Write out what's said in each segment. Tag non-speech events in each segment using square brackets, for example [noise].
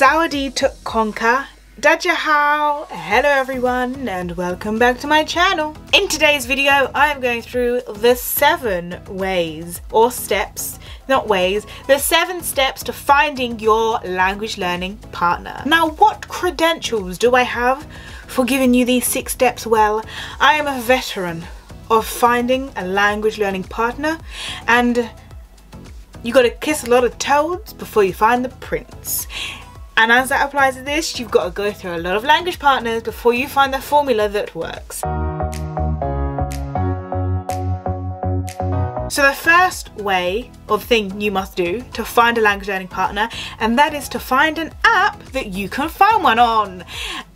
Saudi to Konka. Dajahao! Hello everyone and welcome back to my channel. In today's video I am going through the seven ways or steps, not ways, the seven steps to finding your language learning partner. Now what credentials do I have for giving you these six steps? Well, I am a veteran of finding a language learning partner and you gotta kiss a lot of toads before you find the prince. And as that applies to this, you've got to go through a lot of language partners before you find the formula that works. So the first way or thing you must do to find a language learning partner and that is to find an app that you can find one on.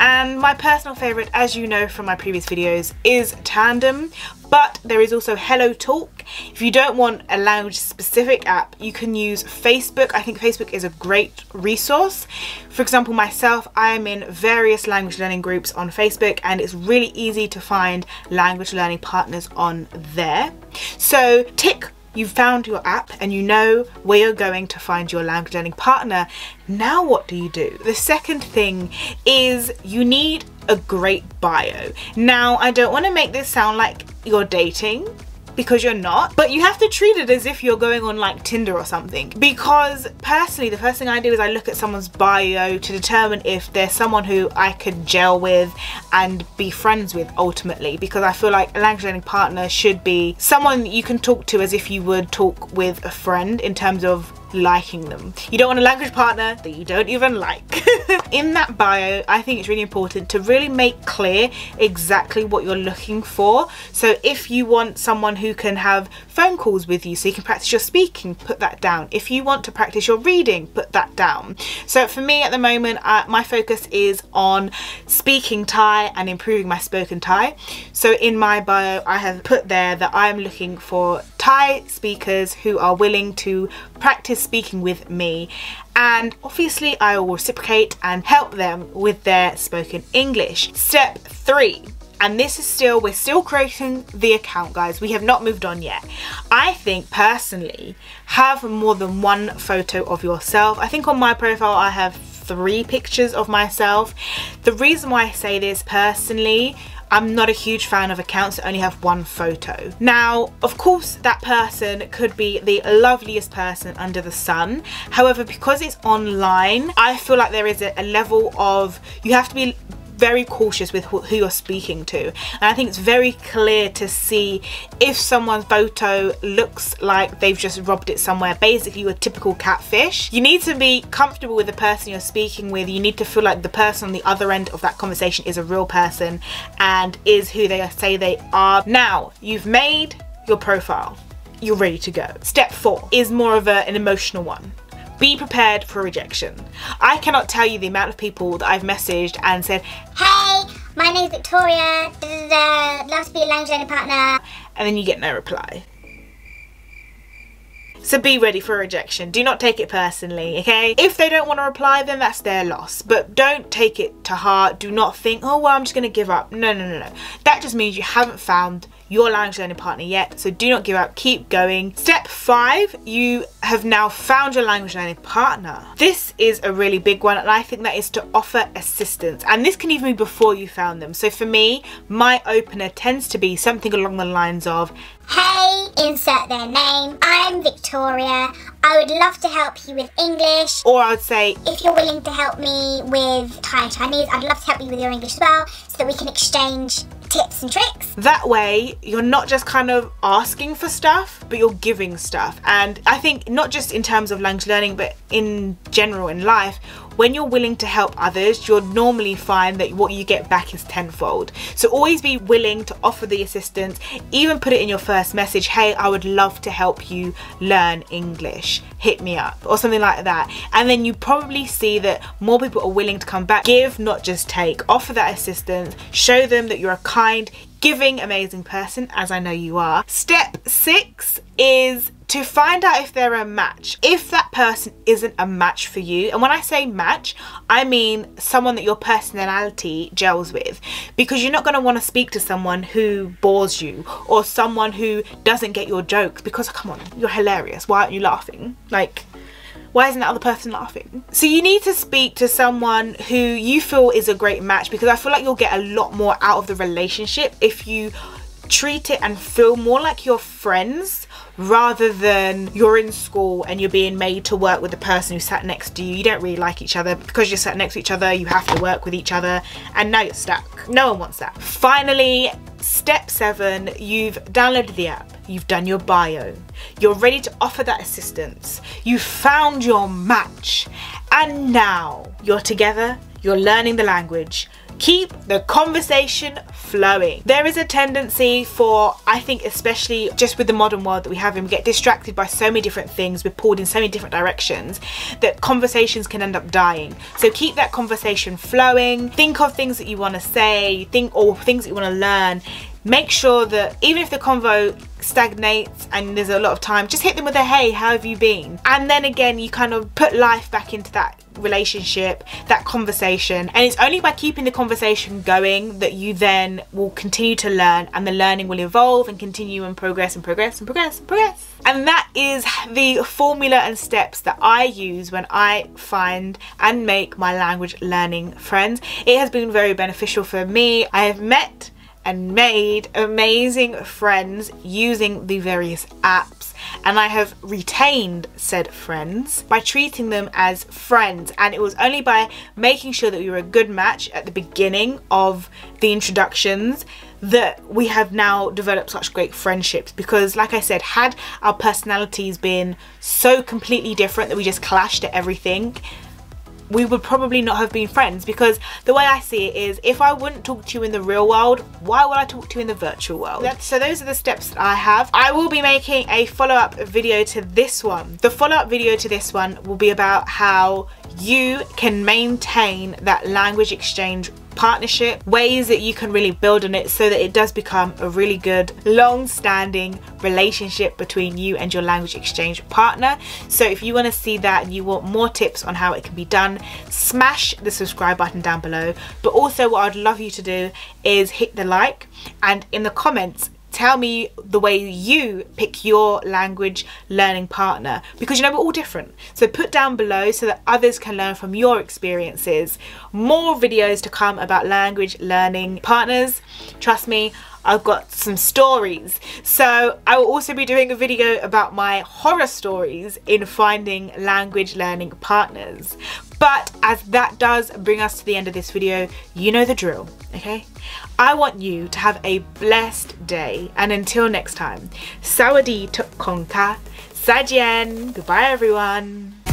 And my personal favourite as you know from my previous videos is Tandem but there is also HelloTalk. If you don't want a language specific app, you can use Facebook. I think Facebook is a great resource. For example, myself, I am in various language learning groups on Facebook and it's really easy to find language learning partners on there. So tick You've found your app and you know where you're going to find your language learning partner. Now what do you do? The second thing is you need a great bio. Now I don't want to make this sound like you're dating because you're not but you have to treat it as if you're going on like Tinder or something. Because personally the first thing I do is I look at someone's bio to determine if there's someone who I could gel with and be friends with ultimately. Because I feel like a language learning partner should be someone you can talk to as if you would talk with a friend in terms of liking them. You don't want a language partner that you don't even like. [laughs] In that bio, I think it's really important to really make clear exactly what you're looking for. So if you want someone who can have phone calls with you so you can practice your speaking, put that down. If you want to practice your reading, put that down. So for me at the moment, uh, my focus is on speaking Thai and improving my spoken Thai. So in my bio, I have put there that I'm looking for Thai speakers who are willing to practice speaking with me and obviously I will reciprocate and help them with their spoken English. Step three, and this is still, we're still creating the account guys, we have not moved on yet. I think personally, have more than one photo of yourself. I think on my profile I have three pictures of myself. The reason why I say this personally I'm not a huge fan of accounts that only have one photo. Now, of course, that person could be the loveliest person under the sun. However, because it's online, I feel like there is a, level of, you have to be very cautious with who you're speaking to. And I think it's very clear to see if someone's photo looks like they've just robbed it somewhere. Basically a typical catfish. You need to be comfortable with the person you're speaking with. You need to feel like the person on the other end of that conversation is a real person and is who they say they are. Now you've made your profile. You're ready to go. Step four is more of a, an emotional one be prepared for rejection. I cannot tell you the amount of people that I've messaged and said, Hey, my name's Victoria, da, da, da, love to be a language learning partner. And then you get no reply. So be ready for rejection. Do not take it personally, okay? If they don't want to reply, then that's their loss. But don't take it to heart. Do not think, oh, well, I'm just going to give up. No, no, no, no. That just means you haven't found your language learning partner yet so do not give up keep going step five you have now found your language learning partner this is a really big one and i think that is to offer assistance and this can even be before you found them so for me my opener tends to be something along the lines of Hey, insert their name. I'm Victoria. I would love to help you with English. Or I would say, if you're willing to help me with Thai Chinese, I'd love to help you with your English as well so that we can exchange tips and tricks. That way, you're not just kind of asking for stuff, but you're giving stuff. And I think not just in terms of language learning, but in general in life, when you're willing to help others, you'll normally find that what you get back is tenfold. So always be willing to offer the assistance, even put it in your first message, hey, I would love to help you learn English, hit me up, or something like that. And then you probably see that more people are willing to come back. Give, not just take. Offer that assistance, show them that you're a kind, giving, amazing person, as I know you are. Step six is to find out if they're a match. If that person isn't a match for you, and when I say match, I mean someone that your personality gels with, because you're not going to want to speak to someone who bores you or someone who doesn't get your jokes because oh, come on, you're hilarious. Why aren't you laughing? Like, why isn't that other person laughing? So you need to speak to someone who you feel is a great match because I feel like you'll get a lot more out of the relationship if you treat it and feel more like you're friends rather than you're in school and you're being made to work with the person who sat next to you. You don't really like each other because you're sat next to each other, you have to work with each other and now you're stuck. No one wants that. Finally, step seven, you've downloaded the app, you've done your bio, you're ready to offer that assistance, you found your match, and now you're together, you're learning the language, keep the conversation flowing. There is a tendency for, I think especially just with the modern world that we have and we get distracted by so many different things, we're pulled in so many different directions that conversations can end up dying. So keep that conversation flowing, think of things that you want to say, think or things that you want to learn make sure that even if the convo stagnates and there's a lot of time just hit them with a hey how have you been? And then again you kind of put life back into that relationship that conversation. And it's only by keeping the conversation going that you then will continue to learn and the learning will evolve and continue and progress and progress and progress and progress. And that is the formula and steps that I use when I find and make my language learning friends. It has been very beneficial for me. I have met and made amazing friends using the various apps. And I have retained said friends by treating them as friends. And it was only by making sure that we were a good match at the beginning of the introductions that we have now developed such great friendships. Because like I said had our personalities been so completely different that we just clashed at everything we would probably not have been friends because the way I see it is if I wouldn't talk to you in the real world, why would I talk to you in the virtual world? so those are the steps that I have. I will be making a follow-up video to this one. The follow-up video to this one will be about how you can maintain that language exchange partnership, ways that you can really build on it so that it does become a really good long-standing relationship between you and your language exchange partner. So if you want to see that and you want more tips on how it can be done, smash the subscribe button down below. But also what I'd love you to do is hit the like and in the comments tell me the way you pick your language learning partner because you know we're all different. So put down below so that others can learn from your experiences. More videos to come about language learning partners. Trust me I've got some stories. So I will also be doing a video about my horror stories in finding language learning partners. But as that does bring us to the end of this video, you know the drill, okay? I want you to have a blessed day. And until next time, Sawadi Tuk Sajian. Goodbye everyone.